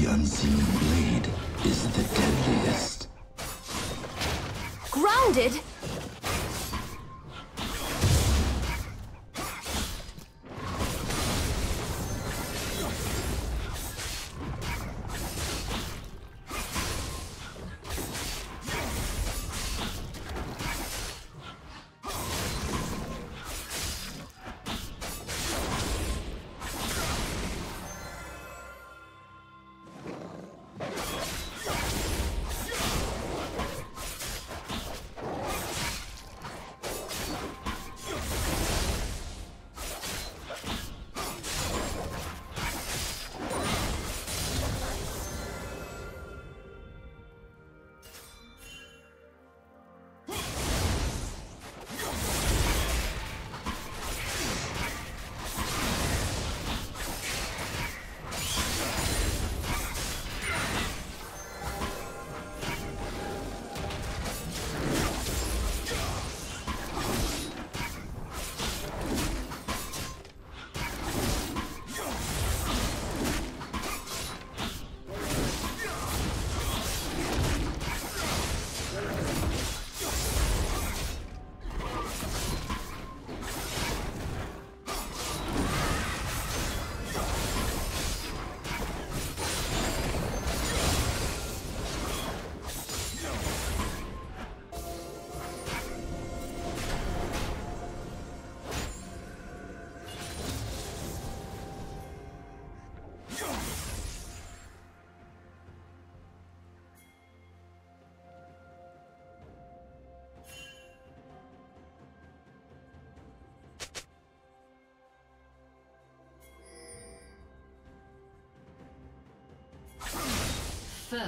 The unseen blade is the deadliest. Grounded?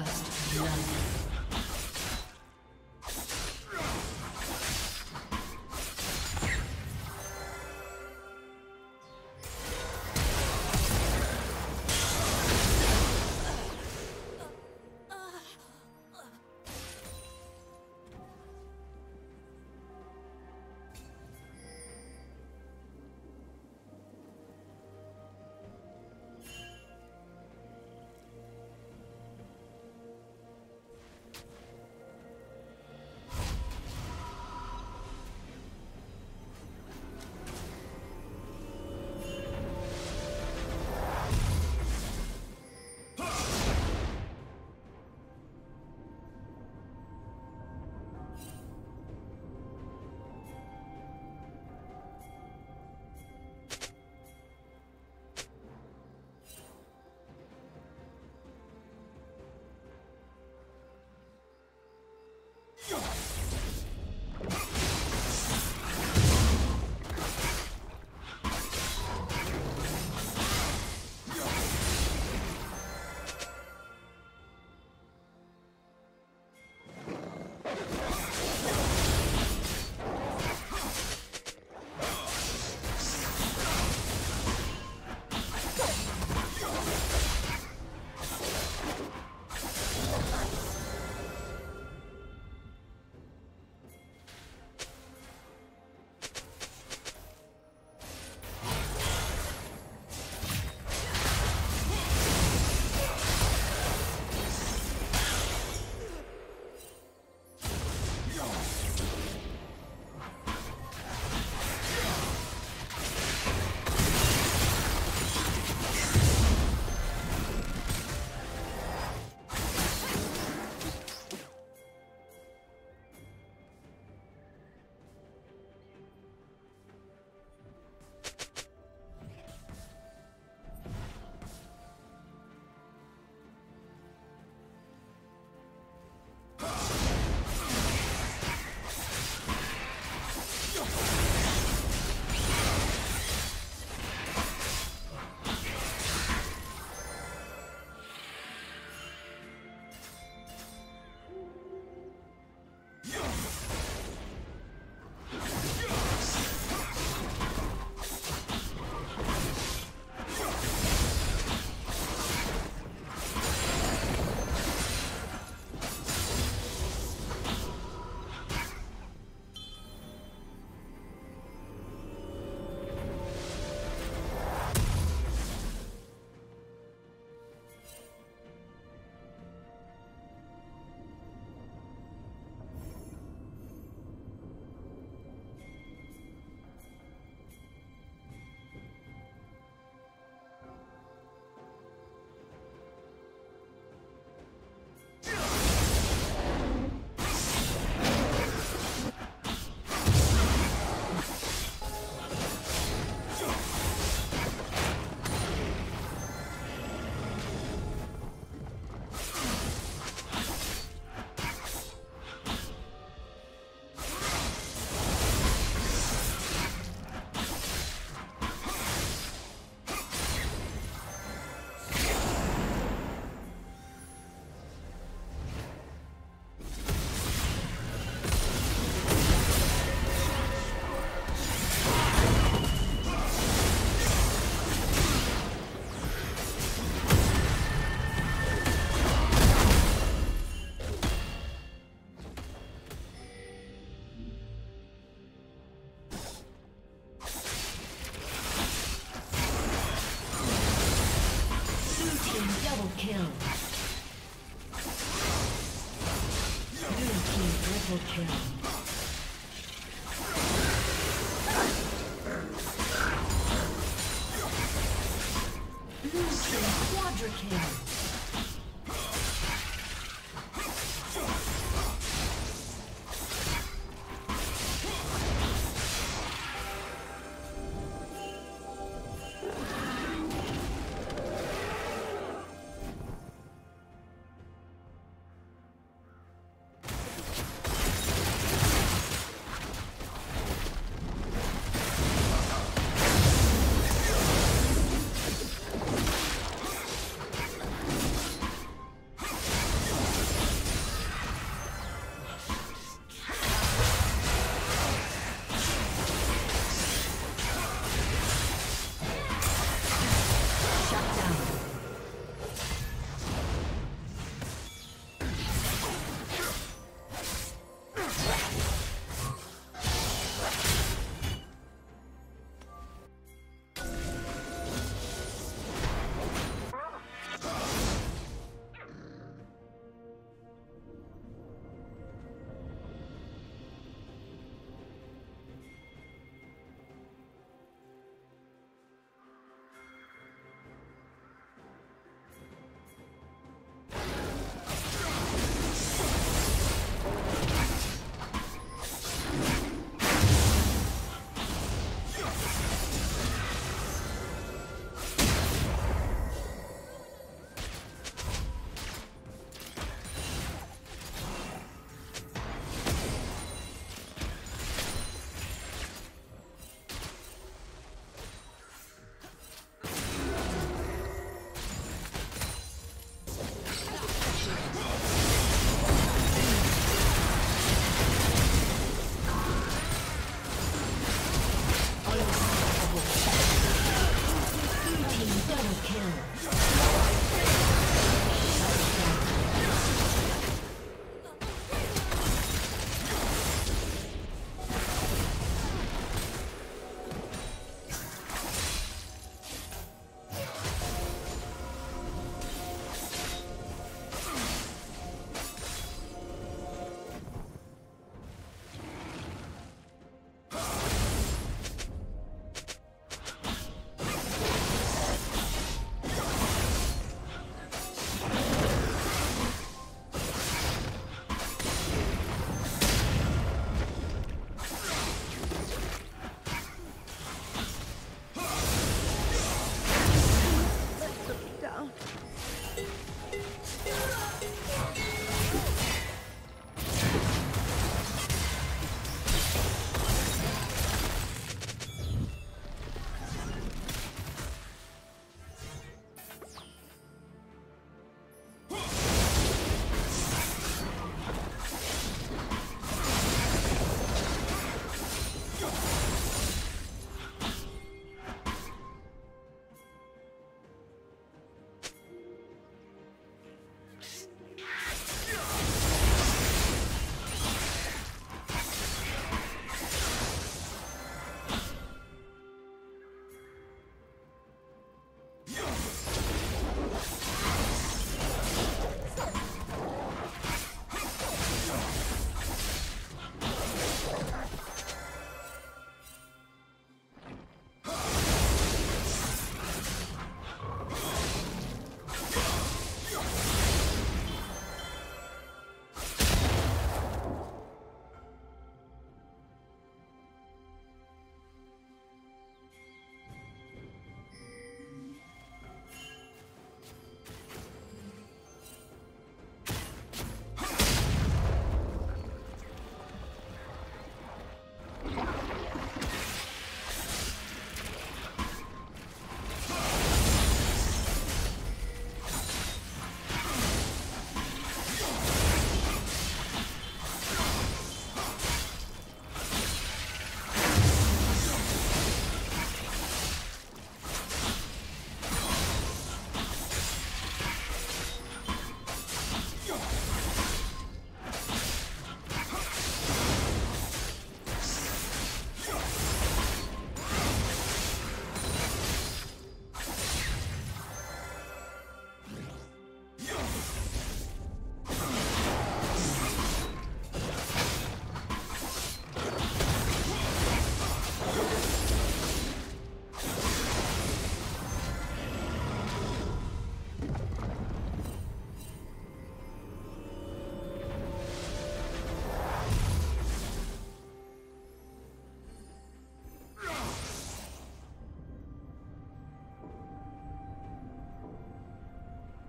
First blood. Blue team quadra kill.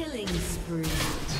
Killing spree.